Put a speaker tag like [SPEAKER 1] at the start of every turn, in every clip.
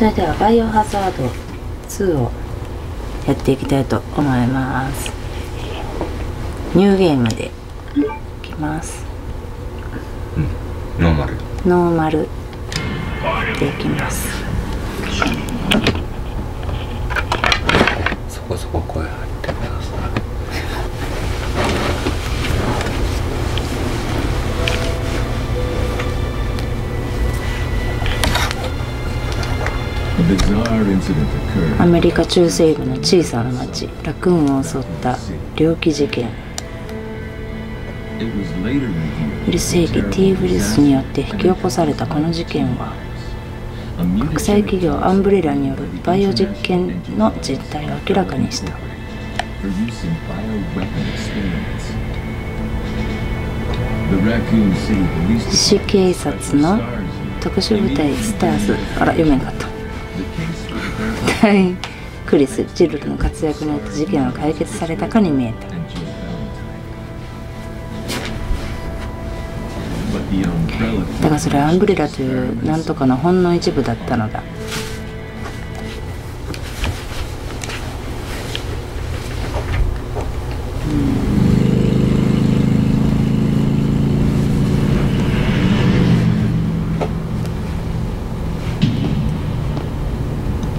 [SPEAKER 1] それではバイオハザード2をやっていきたいと思います。ニューゲームでいきます。
[SPEAKER 2] ノーマル。
[SPEAKER 1] ノーマル。でいきます。
[SPEAKER 2] そこそこ声入
[SPEAKER 1] アメリカ中西部の小さな町ラクーンを襲った猟奇事件。
[SPEAKER 3] It was later revealed
[SPEAKER 1] ウル世紀 T ウイルスによって引き起こされたこの事件は国際企業アンブレラによるバイオ実験の実態を明らかにした。市警察の特殊部隊スターズあら読めんかクリス・ジルルの活躍によって事件は解決されたかに見えた。だがそれはアンブレラというなんとかのほんの一部だったのだ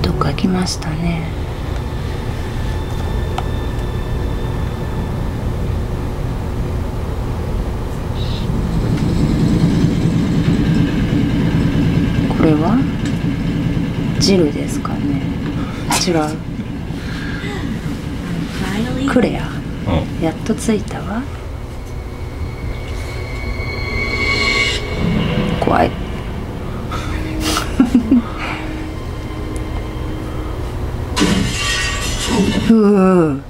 [SPEAKER 1] どっか来ましたね。これは？ジルですかね。違う。クレア。
[SPEAKER 2] うん。
[SPEAKER 1] やっと着いたわ。怖いふう。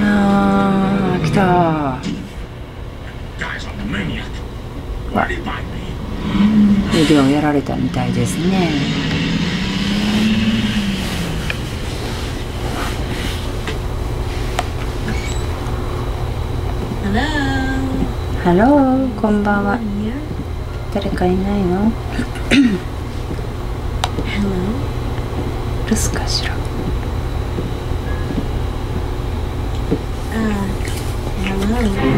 [SPEAKER 1] あー来た。
[SPEAKER 4] ー
[SPEAKER 1] 腕をやられたみたいですね。ハローこんばんは。誰かいないの？留守かしら？No.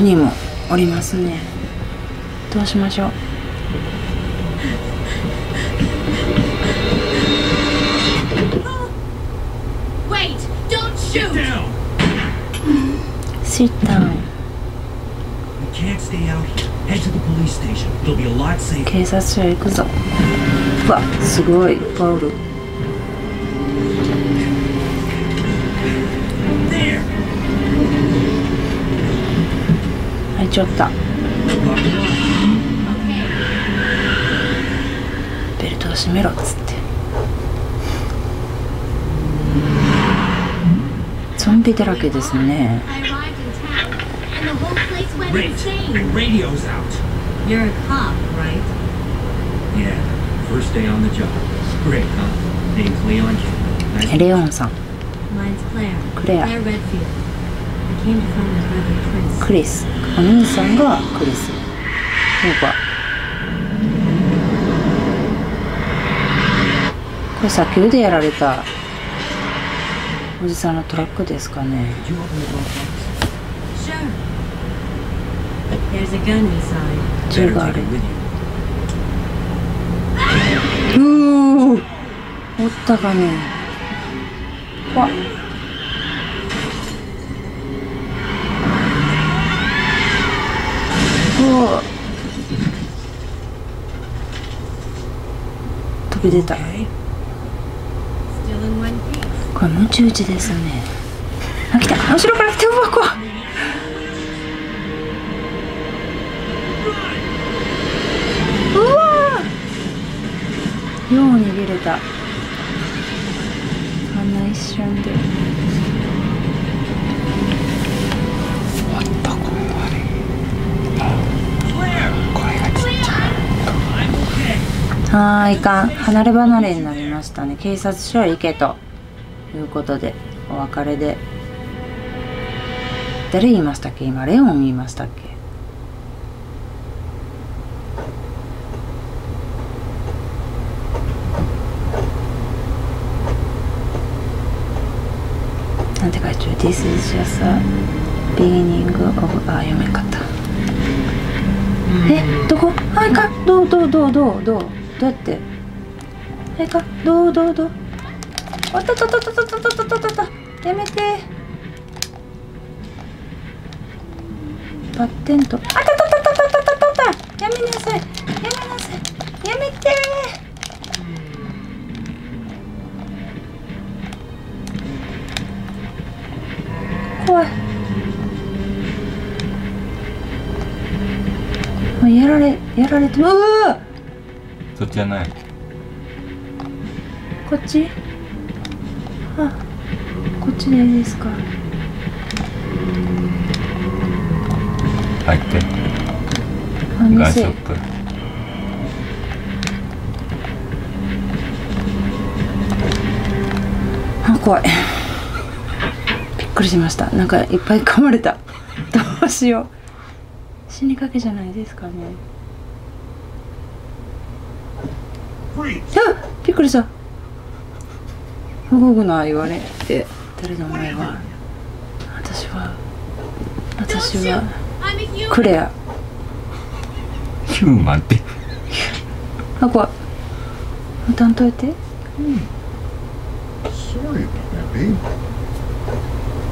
[SPEAKER 1] にもおりますね。どうしましょう？Sit down
[SPEAKER 4] We can't stay out here. Head to the police station. It'll be a lot safer.
[SPEAKER 1] 警察署へ行くぞうわすごいいっぱいおる
[SPEAKER 4] There.
[SPEAKER 1] はいちょったベルトを締めろっつってゾンビだらけですね
[SPEAKER 5] I arrived in town, and the whole place went
[SPEAKER 4] Great.
[SPEAKER 5] insane.
[SPEAKER 4] The radio's out.
[SPEAKER 5] You're a cop, right?
[SPEAKER 4] Yeah. First day on the job. Great, huh? Name's Leon King. Nice
[SPEAKER 1] レオンさん
[SPEAKER 5] Mine's Claire.
[SPEAKER 1] Claire.
[SPEAKER 5] Claire Redfield. I came to find my brother Chris.
[SPEAKER 1] クリスお兄さんがクリスそうかこれさっき腕やられたおじさんのトラックですかね?
[SPEAKER 5] Sure.
[SPEAKER 1] 銃がある.うーおったかね。わ。うわ。飛び出た。
[SPEAKER 4] Okay.
[SPEAKER 5] Still in one piece.
[SPEAKER 1] これムチ打ちですね。あ来た。後ろから来てうわ。怖いよう逃げれた。あんな一瞬で。あっはいいかん。離れ離れになりましたね。警察署へ行けということでお別れで。誰言いましたっけ？今レオン言いましたっけ？This is just a beginning of あ読めん。かったえどこ？あいか。んどうどうどうどうどう？どうやって？あいか？んどうどうどう？あったたたたたたたたたた。やめて。バッテンと。あたたたたたたた。やめなさい。やめなさい。やめて怖い。もうやられやられてうわ
[SPEAKER 2] そっちじゃない。
[SPEAKER 1] こっち？あこっちでいいですか。
[SPEAKER 2] 入って。
[SPEAKER 1] あ店。
[SPEAKER 2] ガンショップ。
[SPEAKER 1] あ怖いくりしました。なんかいっぱい噛まれた。どうしよう。死にかけじゃないですかね。あびっくりした。動くな言われて誰の前は私は私は!クレア。
[SPEAKER 2] ヒューマンって。
[SPEAKER 1] あ怖い。歌ん。といて
[SPEAKER 6] Sorry about that, babe.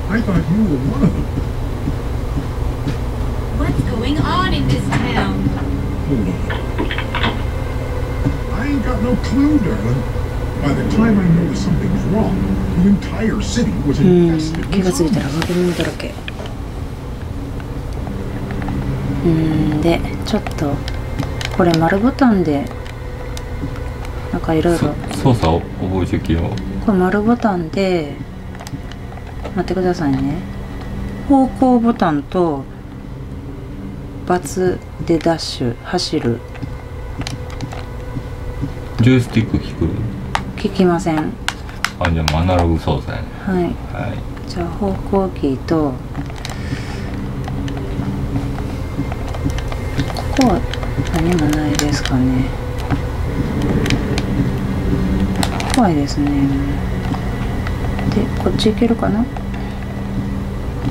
[SPEAKER 6] I thought you were one of them.
[SPEAKER 5] What's going on in this town?
[SPEAKER 6] Hold on. I ain't got no clue, darling. By the time I noticed something was wrong, the entire city was
[SPEAKER 1] うん
[SPEAKER 6] infested
[SPEAKER 1] 気
[SPEAKER 6] with
[SPEAKER 1] がついたらけ物だらけうんでちょっとこれ丸ボタンでなんかいろいろ
[SPEAKER 2] 操作を覚えてきよ
[SPEAKER 1] これ丸ボタンで待ってくださいね。方向ボタンと×でダッシュ走る。
[SPEAKER 2] ジョイスティック聞く？
[SPEAKER 1] 聞きません。
[SPEAKER 2] あじゃあアナログ操作やね。
[SPEAKER 1] はい。
[SPEAKER 2] はい。
[SPEAKER 1] じゃあ方向キーとここは何もないですかね。怖いですね。でこっち行けるかな？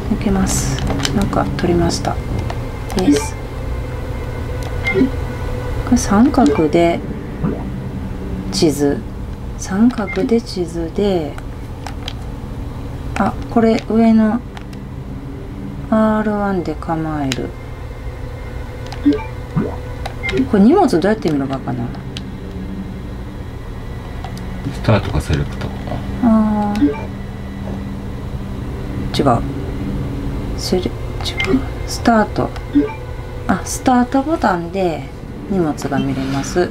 [SPEAKER 1] 行けます。なんか取りました。ですこれ三角で地図。三角で地図であこれ上の R1 で構える。これ荷物どうやって見ればかな？
[SPEAKER 2] スタートかセレクト
[SPEAKER 1] あー。違うセレ違うスタート。あスタートボタンで荷物が見れます。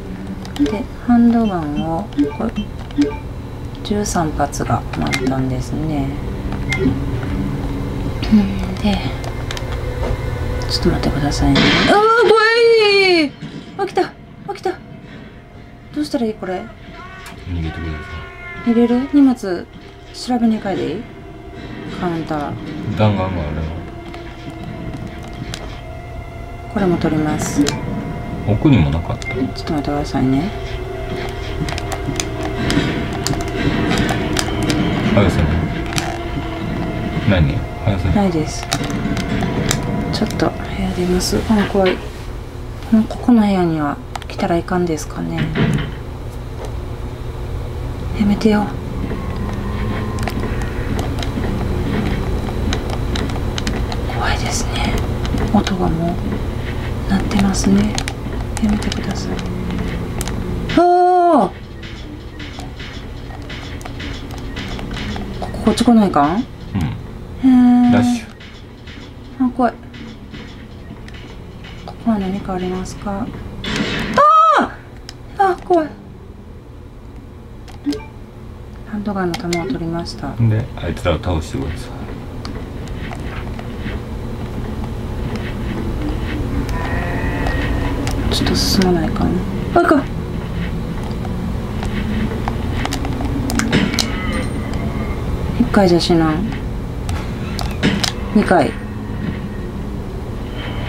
[SPEAKER 1] でハンドガンをこれ13発が満タンですね。うんでちょっと待ってくださいね。あー怖いあ来た。あ来た。どうしたらいいこれ？
[SPEAKER 2] 逃げてくださ
[SPEAKER 1] 入れる？荷物調べに帰でいい？カウンター。
[SPEAKER 2] い弾丸がある
[SPEAKER 1] これも取ります。ちょ
[SPEAKER 2] の奥にもなかった。
[SPEAKER 1] っと待ってくださいね。
[SPEAKER 2] 早瀬ね何？早瀬
[SPEAKER 1] ないです。ちょっと部屋出ます。あ怖い。もうここの部屋には来たらいかんですかね。やめてよ怖いですね。音がもう鳴ってますね。やめてください。ああこここっち来ないかん？
[SPEAKER 2] うん。ダッシュ。
[SPEAKER 1] あ怖い。ここは何かありますか？あああ怖い。ハンドガンの弾を取りました。
[SPEAKER 2] であいつらを倒してください
[SPEAKER 1] 進まないかなあか1回じゃ死なん。2回。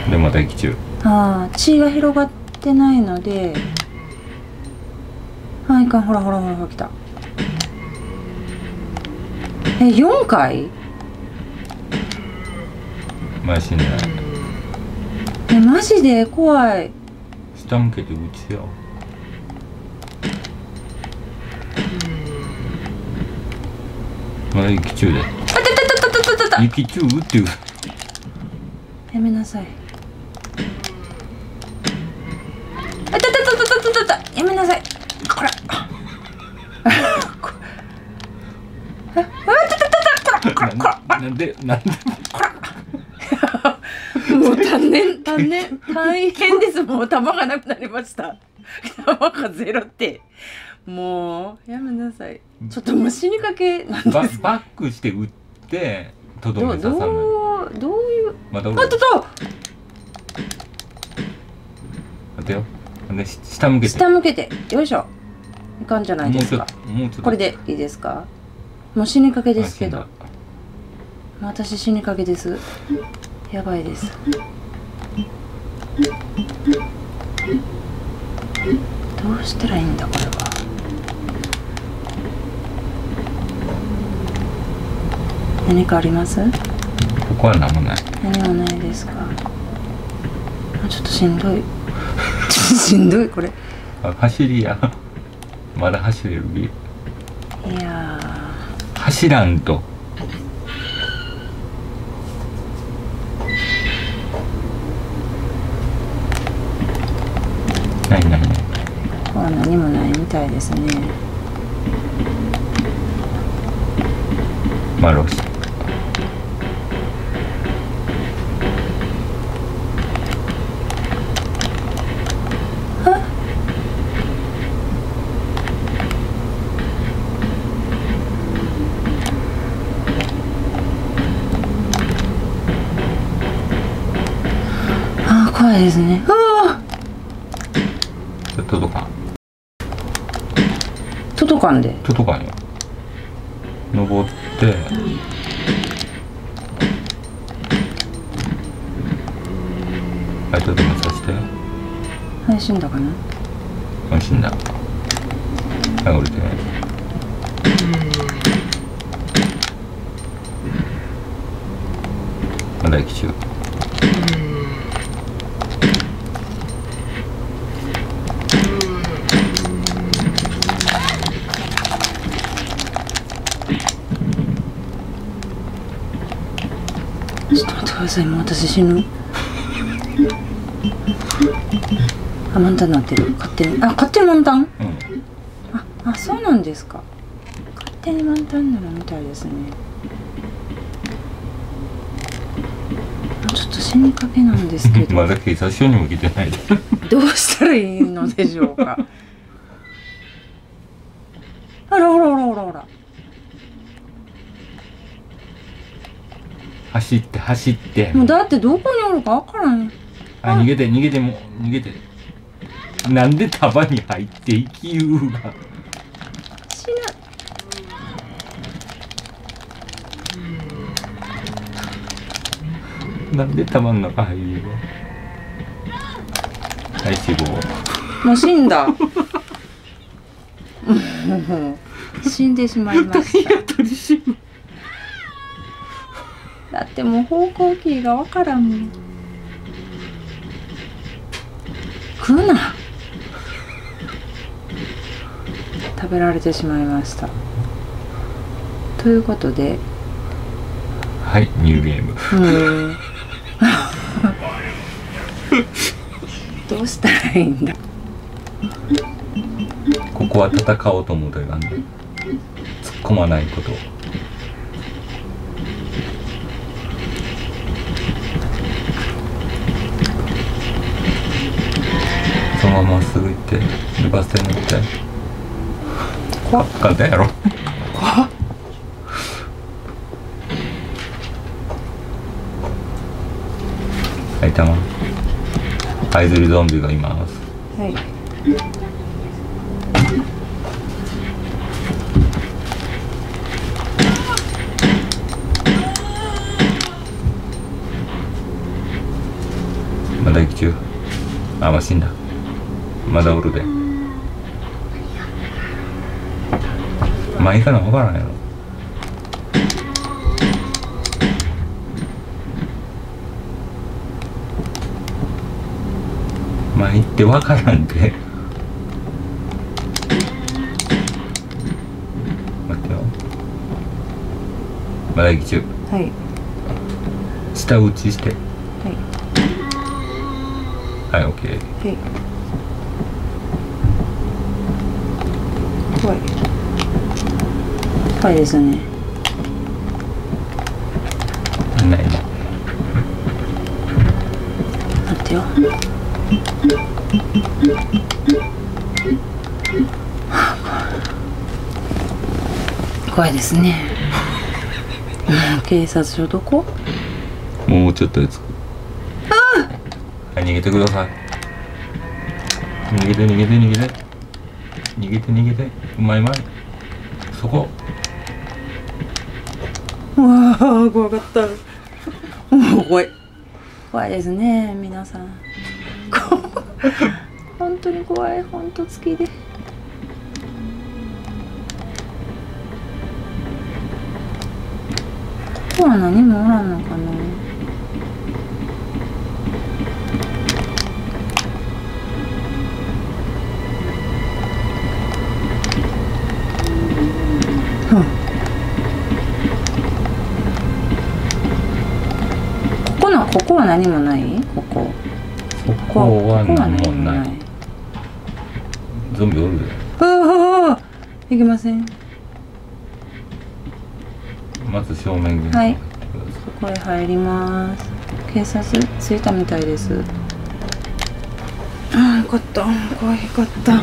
[SPEAKER 2] でまた生きち
[SPEAKER 1] ああ血が広がってないので。はいかん。ほらほらほらほら来た。え4回？
[SPEAKER 2] 前死んでない。
[SPEAKER 1] えマジで？怖い。Danke, du Tür. Weil
[SPEAKER 2] ich うっていう
[SPEAKER 1] やめなさいやめなさい
[SPEAKER 2] なんでなんで
[SPEAKER 1] 単年単年大変です。もう弾がなくなりました。弾がゼロって。もうやめなさい。ちょっともう死にかけなん
[SPEAKER 2] バ
[SPEAKER 1] です。
[SPEAKER 2] バックして打ってとどめ刺さる
[SPEAKER 1] どうどういう？
[SPEAKER 2] また
[SPEAKER 1] あっと。と
[SPEAKER 2] 待てよ。下向けて。
[SPEAKER 1] 下向けて。よいしょ。いかんじゃないですか。
[SPEAKER 2] っともうちょっと。
[SPEAKER 1] これでいいですか？もう死にかけですけど。私死にかけです。やばいですどうしたらいいんだこれは。何かあります？
[SPEAKER 2] ここは何もない。
[SPEAKER 1] 何もないですか？あちょっとしんどい。ちょっとしんどいこれ。
[SPEAKER 2] あ走りや。まだ走れるビ
[SPEAKER 1] いや
[SPEAKER 2] 走らんとないないない
[SPEAKER 1] ーここは何もないみたいですね。
[SPEAKER 2] ま
[SPEAKER 1] あロス。プ
[SPEAKER 2] とかに登ってあちちさせて。
[SPEAKER 1] 配信だかな？
[SPEAKER 2] 配信だ。はい降りてまだ駅中。
[SPEAKER 1] いもう私死ぬ。あ満タンになってる勝手にあ勝手に満タン
[SPEAKER 2] うん
[SPEAKER 1] ああそうなんですか勝手に満タンなるみたいですねちょっと死にかけなんですけど
[SPEAKER 2] まだ警察署にも来てないで
[SPEAKER 1] どうしたらいいのでしょうかあらほらほらほらほら
[SPEAKER 2] 走って走って。
[SPEAKER 1] もうだってどこにおるかわからん
[SPEAKER 2] あ逃げて逃げてもう逃げて。なんで束に入って生きゆうが。
[SPEAKER 1] 死ぬ
[SPEAKER 2] なんで束の中入るがはい死亡
[SPEAKER 1] もう死んだ。死んでしまいました ってもう方向キーがわからんもん。食うな。食べられてしまいました。ということで。
[SPEAKER 2] はいニューゲーム。
[SPEAKER 1] どうしたらいいんだ？
[SPEAKER 2] ここは戦おうと思うといかんね。突っ込まないことまっすぐ行ってバス停乗って。
[SPEAKER 1] 怖か
[SPEAKER 2] ったやろ。
[SPEAKER 1] 怖っ。
[SPEAKER 2] 埼玉。愛するゾンビがいます。
[SPEAKER 1] はい。
[SPEAKER 2] まだ生き中。あまあ死んだ。まだおるで。まあいいかな分からんやろ。まあいいって分からんて待ってよ。まだ生き中。
[SPEAKER 1] はい。
[SPEAKER 2] 下打ちして。
[SPEAKER 1] はい。
[SPEAKER 2] はい OK
[SPEAKER 1] はい怖いですね。
[SPEAKER 2] ないね
[SPEAKER 1] 待ってよ。怖いですね。うん警察署どこ？
[SPEAKER 2] もうちょっとで着くはい逃げてください。逃げて逃げて逃げて。逃げて逃げて。うまいうまい。そこ。
[SPEAKER 1] うわあ怖かった。怖い。怖いですね皆さん。こ 本当に怖い。本当好きで。ここは何もおらんのかな何もない？ここ。
[SPEAKER 2] そ
[SPEAKER 1] こ
[SPEAKER 2] こは何もな
[SPEAKER 1] 何もない。い
[SPEAKER 2] ゾンビおるで
[SPEAKER 1] ああああいけません。
[SPEAKER 2] まず正面に
[SPEAKER 1] はい。
[SPEAKER 2] 入ってくださ
[SPEAKER 1] ここへ入ります。警察着いたみたいです。ああよかった。怖いよかった。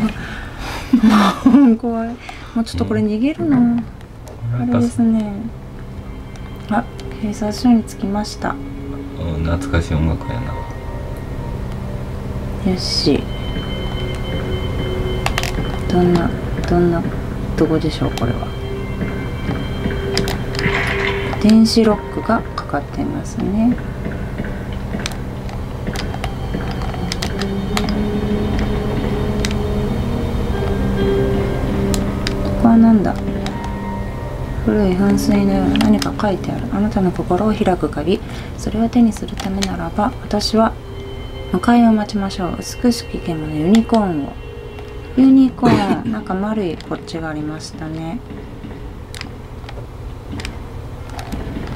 [SPEAKER 1] もう怖い。もうちょっとこれ逃げるの。あれですね。あ警察署に着きました。
[SPEAKER 2] うん懐かしい音楽やな。
[SPEAKER 1] よし。どんなどんなどこでしょうこれは。電子ロックがかかっていますね。古い噴水のような何か書いてある。あなたの心を開く鍵。それを手にするためならば私は迎えを待ちましょう。美しき獣ユニコーンを。ユニコーンなんか丸いこっちがありましたね。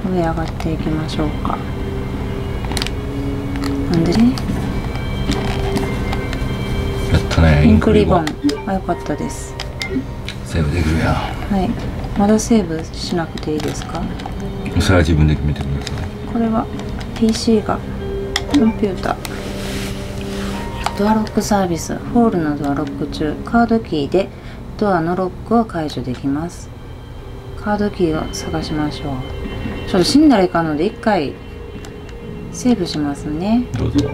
[SPEAKER 1] 上上がっていきましょうか。なんでね？
[SPEAKER 2] やったね
[SPEAKER 1] インクリボン。あよかったです。
[SPEAKER 2] セーブできるや
[SPEAKER 1] はいまだセーブしなくていいですか？
[SPEAKER 2] んそれは自分で決めてください。
[SPEAKER 1] これは PC がコンピュータドアロックサービスホールのドアロック中カードキーでドアのロックを解除できます。カードキーを探しましょう。ちょっと死んだらいかんので一回セーブしますね。
[SPEAKER 2] どうぞ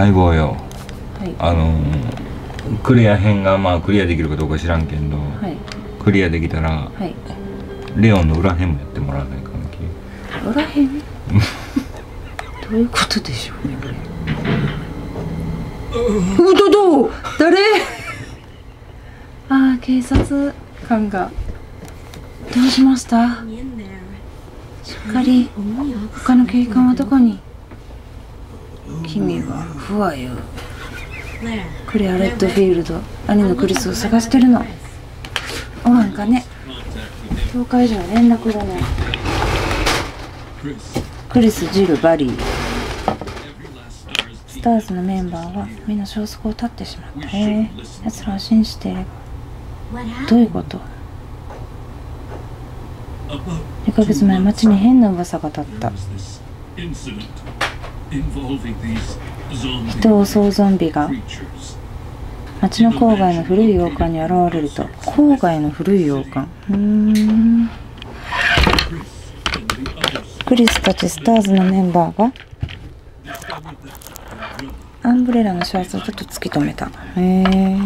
[SPEAKER 2] 相棒よ。
[SPEAKER 1] はい。
[SPEAKER 2] あのークリア編がまあクリアできるかどうか知らんけんど、
[SPEAKER 1] はい。
[SPEAKER 2] クリアできたら
[SPEAKER 1] はい。
[SPEAKER 2] レオンの裏編もやってもらわないかんけ
[SPEAKER 1] 裏編？どういうことでしょうねこれ。うどどう？誰？ああ警察官が。どうしました？しっかり他の警官はどこに？君は不和よ.クレア・レッドフィールド。兄のクリスを探してるの。おらんかね。教会所は連絡がない。クリス・ジル・バリー。スターズのメンバーはみんな消息を絶ってしまった。へえ奴らを信じて。いれば
[SPEAKER 5] What
[SPEAKER 1] どう?いうこと？2ヶ月前町に変な噂が立った人を襲うゾンビが町の郊外の古い洋館に現れると郊外の古い洋館うーん。クリスたちスターズのメンバーがアンブレラのシャツをちょっと突き止めた。へえ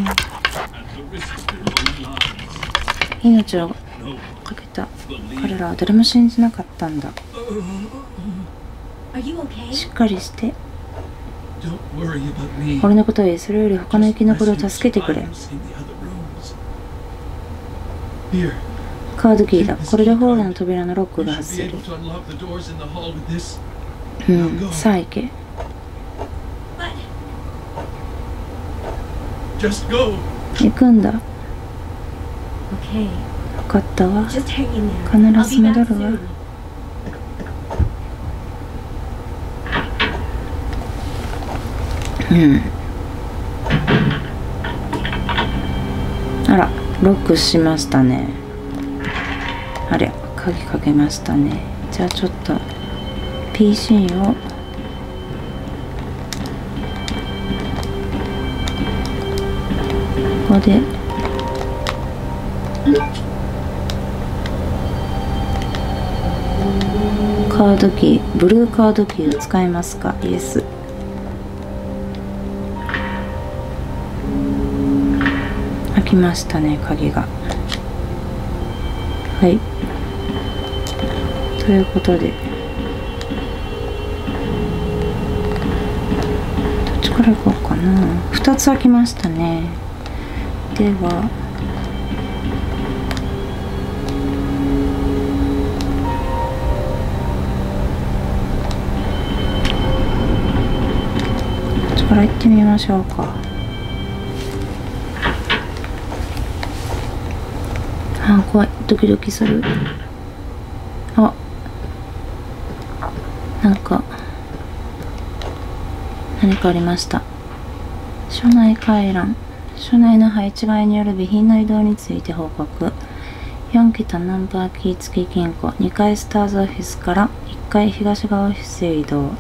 [SPEAKER 1] 命をかけた彼らは誰も信じなかったんだ?しっかりして。俺のことはそれより他の生き残りを助けてくれ。カードキーだ。これでホールの扉のロックが外せるうんさあ行け。行くんだ。分かったわ。必ず戻るわ。うん。あらロックしましたね。あれ鍵かけましたね。じゃあちょっと PC を。ここで。カードキーブルーカードキーを使いますか？イエス。開きましたね鍵が。はい。ということで。どっちから行こうかな。2つ開きましたね。では。こっちから行ってみましょうか。あ怖い。ドキドキする。あ。なんか。何かありました。署内回覧。署内の配置外による備品の移動について報告。4桁ナンバーキー付き金庫2階スターズオフィスから。1階東側オフィスへ移動。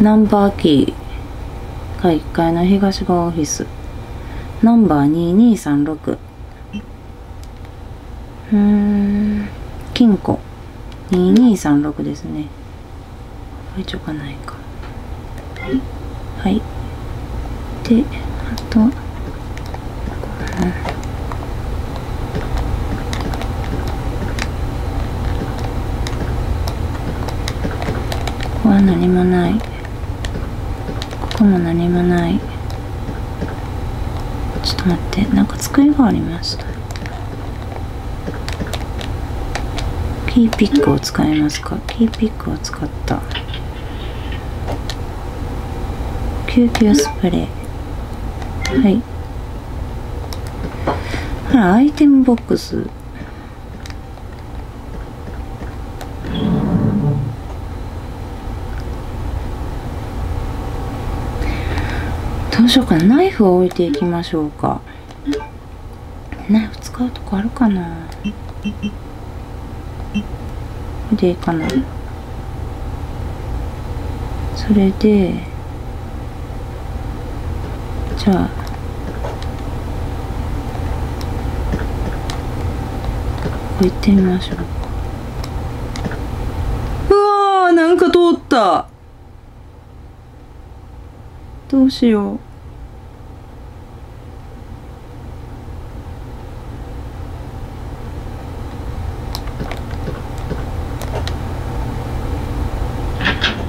[SPEAKER 1] ナンバーキー。が1階の東側オフィス。ナンバー2236うーん金庫。2236ですね。これ以上がないか。はい。であとここは何もない。こも何もない。ちょっと待って。なんか机がありました。キーピックを使いますか？キーピックを使った。救急スプレー。はい。あらアイテムボックスどしようか。なナイフを置いていきましょうか。ナイフ使うとこあるかな。これでいいかな。それでじゃあこう行ってみましょうか。うわーなんか通った。どうしよう。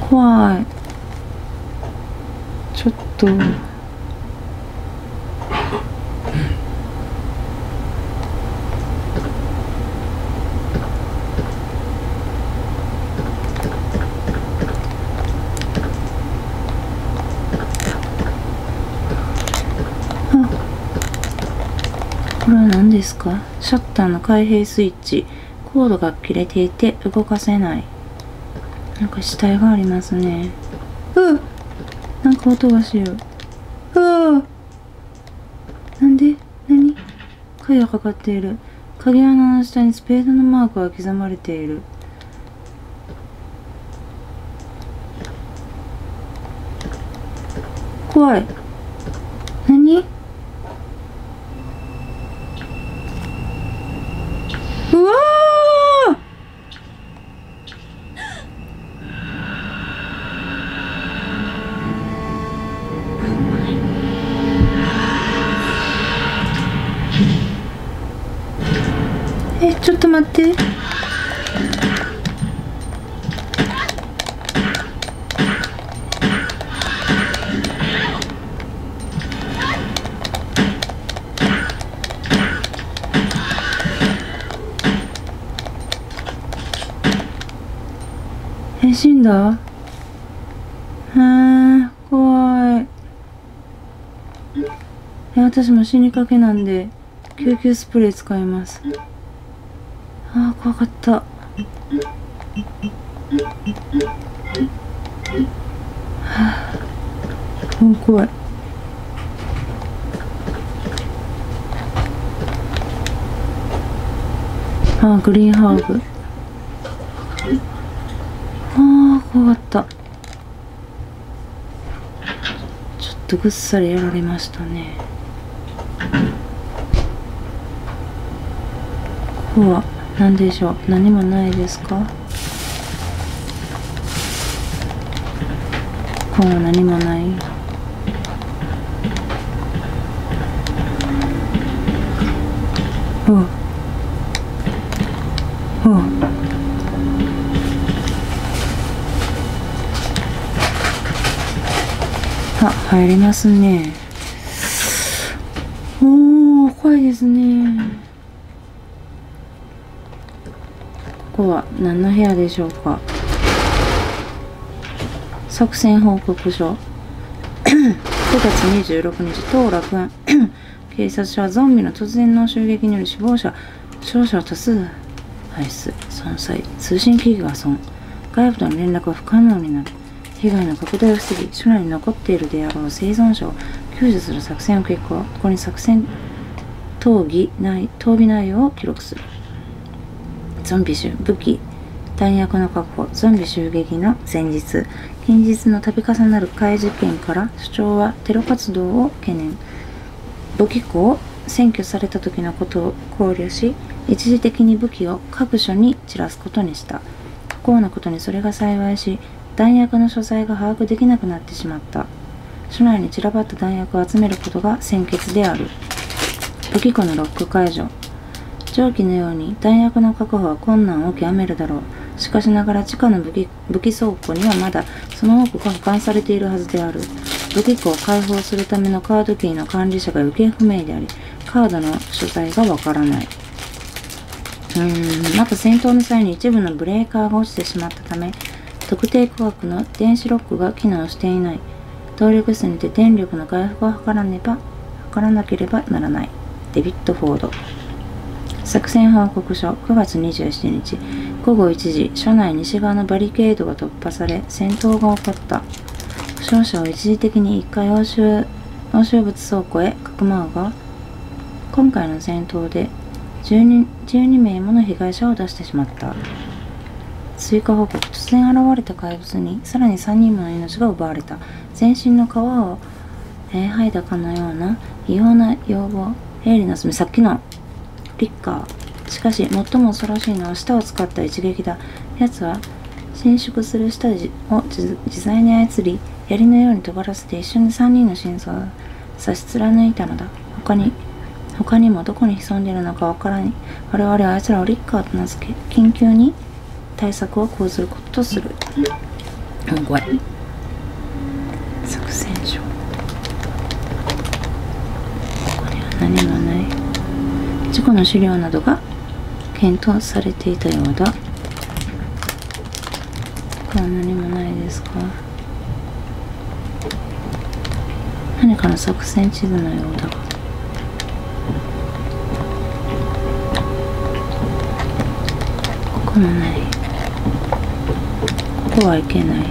[SPEAKER 1] 怖い。ちょっと。これは何ですか？シャッターの開閉スイッチ。コードが切れていて動かせない。なんか死体がありますね。う。んなんか音がしよう。う。わなんで？何？鍵がかかっている。鍵穴の下にスペードのマークが刻まれている。怖いっと待って。え死んだ？へー怖い。え私も死にかけなんで救急スプレー使います。怖かった。はあもう怖い。あグリーンハーブ。あー怖かった。ちょっとぐっさりやられましたね。ここは何でしょう？何もないですか？ここは何もない。う。おう。んあ入りますねおー怖いですねここは何の部屋でしょうか？作戦報告書。9月26日当落案 警察署はゾンビの突然の襲撃による死亡者傷者を多数排出。損壊。通信機器が損。外部との連絡は不可能になる。被害の拡大を防ぎ署内に残っているであろう生存者を救助する作戦を決行。ここに作戦討議内討議内容を記録する。ゾンビ襲武器弾薬の確保ゾンビ襲撃の前日近日の度重なる怪事件から主張はテロ活動を懸念。武器庫を占拠された時のことを考慮し一時的に武器を各所に散らすことにした。不幸なことにそれが幸いし弾薬の所在が把握できなくなってしまった。署内に散らばった弾薬を集めることが先決である。武器庫のロック解除。上記のように弾薬の確保は困難を極めるだろう。しかしながら地下の武器武器倉庫にはまだその多くが保管されているはずである。武器庫を開放するためのカードキーの管理者が行方不明でありカードの所在がわからない。うーんまた戦闘の際に一部のブレーカーが落ちてしまったため特定区画の電子ロックが機能していない。動力室にて電力の回復を図らねば図らなければならない。デビッド・フォード。作戦報告書9月27日。午後1時署内西側のバリケードが突破され戦闘が起こった。負傷者を一時的に1回押収押収物倉庫へかくまうが今回の戦闘で 12, 12名もの被害者を出してしまった。追加報告。突然現れた怪物にさらに3人もの命が奪われた。全身の皮を、えー剥いだかのような異様な要望。鋭利な爪さっきのリッカー。しかし最も恐ろしいのは舌を使った一撃だ。奴は伸縮する舌を自自在に操り槍のように尖らせて一瞬で3人の心臓を差し貫いたのだ。他に他にもどこに潜んでいるのかわからない。我々はあいつらをリッカーと名付け緊急に対策を講ずることとする。うん怖い。作戦書。ここには何もない。事故の資料などが検討されていたようだ。ここは何もないですか。何かの作戦地図のようだ。がここもない。ここはいけない。こ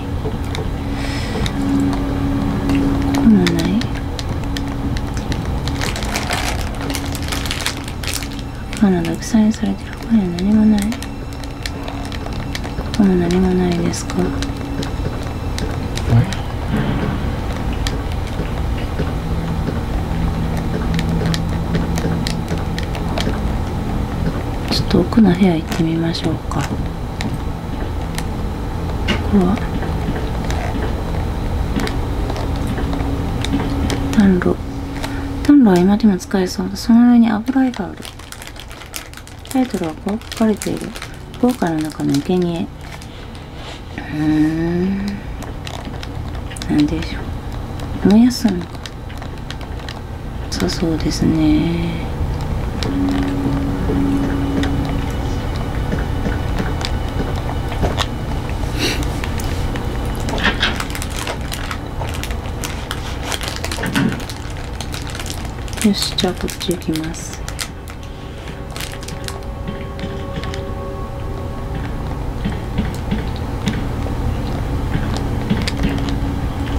[SPEAKER 1] こもない。カナダ草にされてる。こには何もない。ここも何もないですか？ちょっと奥の部屋行ってみましょうか。ここは？暖炉暖炉は今でも使えそうだその上に油絵がある。タイトルはこう書かれている豪華の中の生贄。うーんなんでしょう。燃やすのか。そうそうですね。よしじゃあこっち行きます。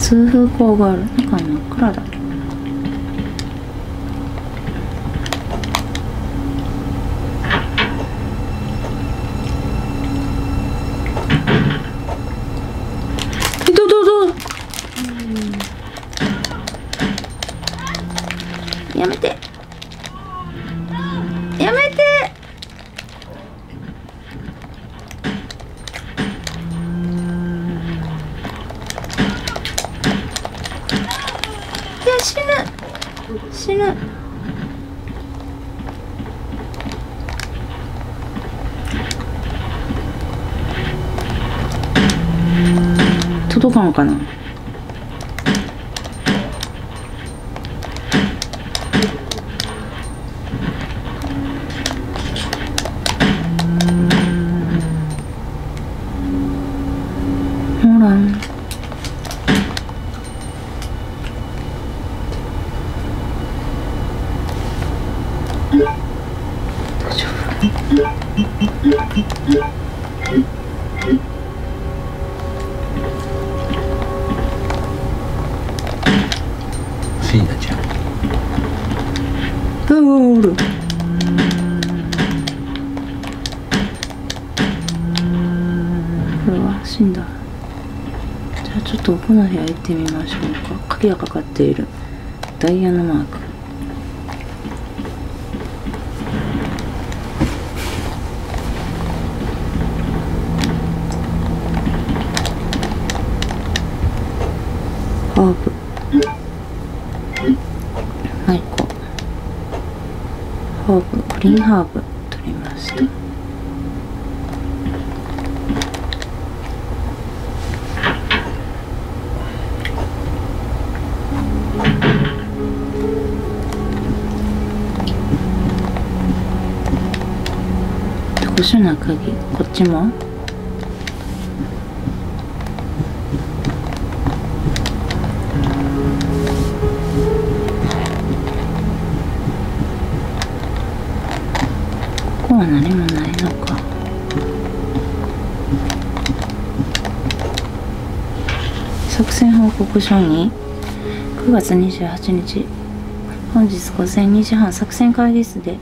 [SPEAKER 1] 通風口がある中真っ暗だえ
[SPEAKER 2] シーナちゃん。
[SPEAKER 1] あおるこれは死んだ。じゃあちょっと奥の部屋行ってみましょうか。鍵がかかっている。ダイヤのマークハーブはいこうハーブグリーンハーブ取りました。特殊な鍵？こっちも？は何もないのか。作戦報告書に？9月28日。本日午前2時半。作戦会議室で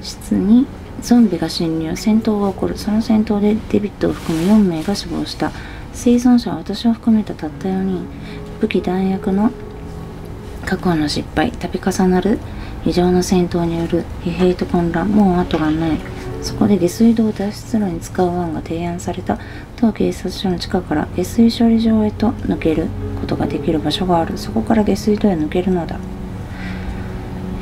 [SPEAKER 1] 室にゾンビが侵入。戦闘が起こる。その戦闘でデビッドを含む4名が死亡した。生存者は私を含めたたった4人。武器弾薬の確保の失敗。度重なる異常な戦闘による疲弊と混乱もう後がない。そこで下水道を脱出路に使う案が提案された。当警察署の地下から下水処理場へと抜けることができる場所がある。そこから下水道へ抜けるのだ、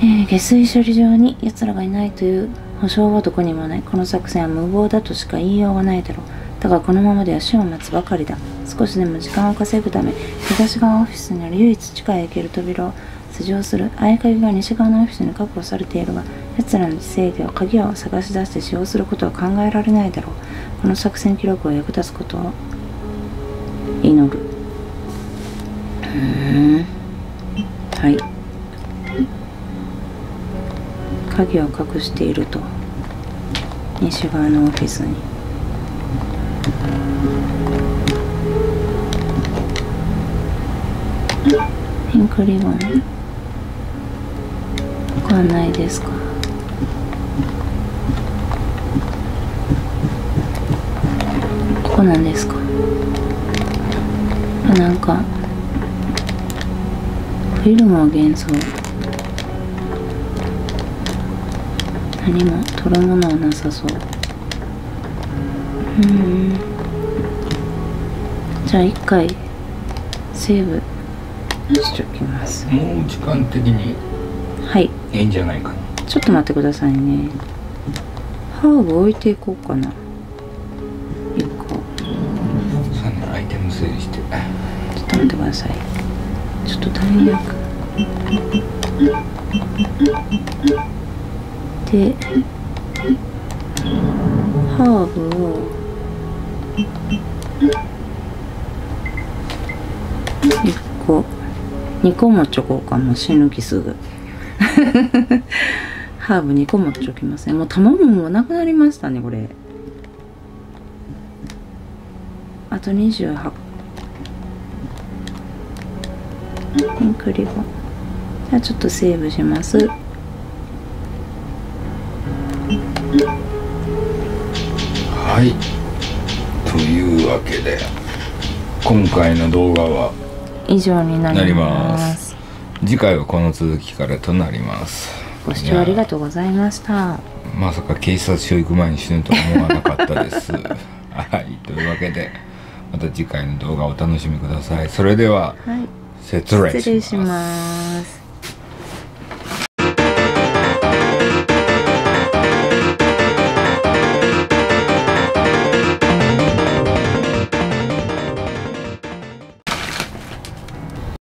[SPEAKER 1] えー下水処理場に奴らがいないという保証はどこにもない。この作戦は無謀だとしか言いようがないだろう。だがこのままでは死を待つばかりだ。少しでも時間を稼ぐため東側オフィスにある唯一地下へ行ける扉を施錠する。合鍵が西側のオフィスに確保されているが奴らの知性では鍵を探し出して使用することは考えられないだろう。この作戦記録を役立つことを祈る。うんはい。鍵を隠していると。西側のオフィスに。ピンクリボン。ここはないですか。ここなんですか。あなんかフィルムを幻想。何も取るものはなさそう。うん。じゃあ一回セーブ。しときます
[SPEAKER 2] もう時間的に。
[SPEAKER 1] はい
[SPEAKER 2] いいんじゃないか。な
[SPEAKER 1] ちょっと待ってくださいね。ハーブ置いていこうかな。一個
[SPEAKER 2] さあねアイテム整理して。
[SPEAKER 1] ちょっと待ってください。ちょっと弾薬でハーブを。1個。2個持っちょこうか。もう死ぬ気すぐハーブ2個持っちょきますねもう卵もなくなりましたねこれ。あと28ピンクリボンじゃあちょっとセーブします。
[SPEAKER 2] はい。というわけで今回の動画は
[SPEAKER 1] 以上になり
[SPEAKER 2] ま
[SPEAKER 1] す
[SPEAKER 2] 次回はこの続きからとなります。
[SPEAKER 1] ご視聴ありがとうございました。
[SPEAKER 2] まさか警察署行く前に死ぬとは思わなかったです。はいというわけでまた次回の動画をお楽しみください。それでは
[SPEAKER 1] はい。
[SPEAKER 2] 失礼
[SPEAKER 1] します